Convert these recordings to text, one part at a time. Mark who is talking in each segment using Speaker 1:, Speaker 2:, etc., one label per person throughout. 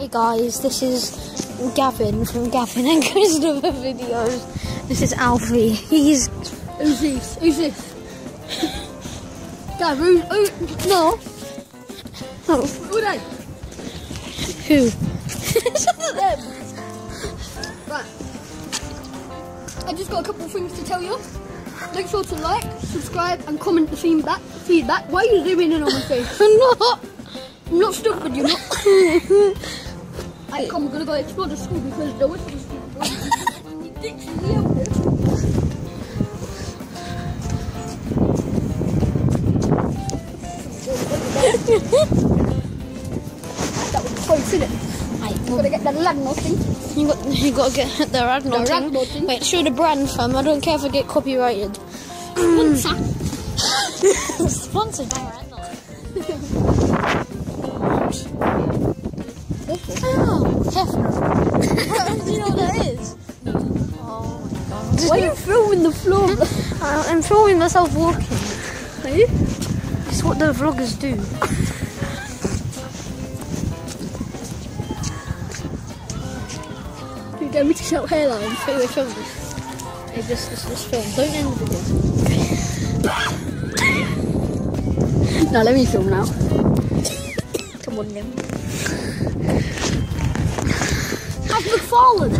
Speaker 1: Hey guys, this is Gavan from Gavan and Christopher videos. This is Alfie. He's
Speaker 2: Who's this? Who's this? Gav, who, who, no.
Speaker 1: oh
Speaker 2: Who are they?
Speaker 1: who?
Speaker 2: Them. Right. I just got a couple of things to tell you. Make sure to like, subscribe, and comment the feedback. Feedback. Why are you zooming in on my face?
Speaker 1: I'm not.
Speaker 2: I'm not stupid, you're not. I come, gonna go explore the school because the whistle is literally out there. That was close, isn't it?
Speaker 1: Right,
Speaker 2: Gotta get the landmark thing.
Speaker 1: you got you got to get the noting.
Speaker 2: rad noting.
Speaker 1: Wait, show the brand fam. I don't care if I get copyrighted.
Speaker 2: Sponsor.
Speaker 1: Sponsored by Rad Hefner. Do you know what that is? Oh my god.
Speaker 2: Why are you filming the floor?
Speaker 1: I- I'm filming myself walking.
Speaker 2: Are you?
Speaker 1: It's what the vloggers do.
Speaker 2: Dude, don't make yourself hairline.
Speaker 1: Wait, wait, film this. Hey, this, this, this film. Don't end the video.
Speaker 2: now let me film now.
Speaker 1: Come on, then.
Speaker 2: I've McFarlane.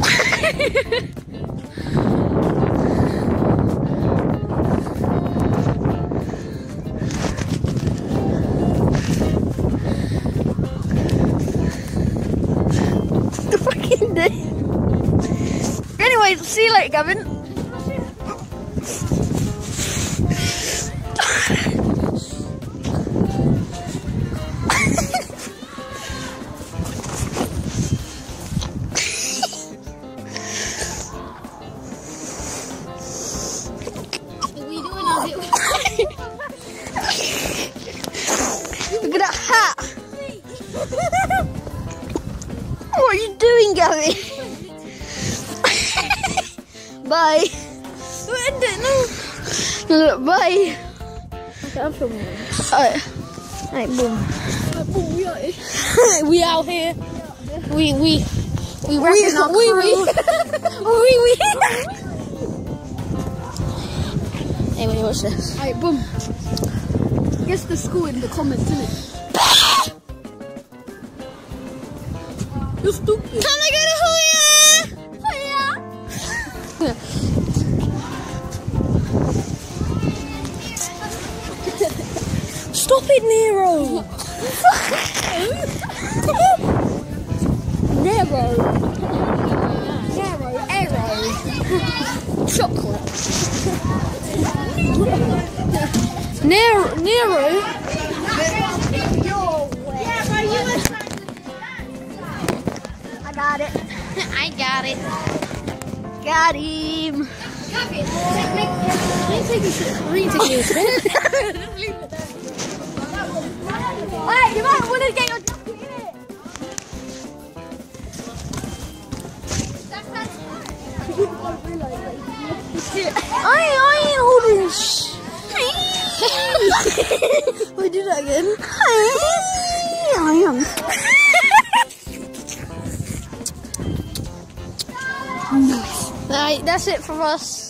Speaker 1: fucking day. Anyway, see you later,
Speaker 2: Gavan.
Speaker 1: Look at that hat. what are you doing, Gavan? bye. End it, bye.
Speaker 2: Okay, I'm filming.
Speaker 1: Alright. Alright, boom.
Speaker 2: Oh, we are here.
Speaker 1: we out here. We we we
Speaker 2: We-
Speaker 1: repping our
Speaker 2: we-
Speaker 1: crew. we we. hey, wait, what's this?
Speaker 2: Alright, boom. Guess the school in the comments, innit? You're stupid.
Speaker 1: Can I get a hooyah? Stop it, Nero.
Speaker 2: Nero. Nero. Arrow. Chocolate.
Speaker 1: Nero. Nero.
Speaker 2: I got it.
Speaker 1: I got it. Got him.
Speaker 2: I ain't taking shit. I ain't taking shit. Alright, you might want to get your jacket in it.
Speaker 1: I I ain't holding. Sh- we do that again. I am. Right, that's it from us.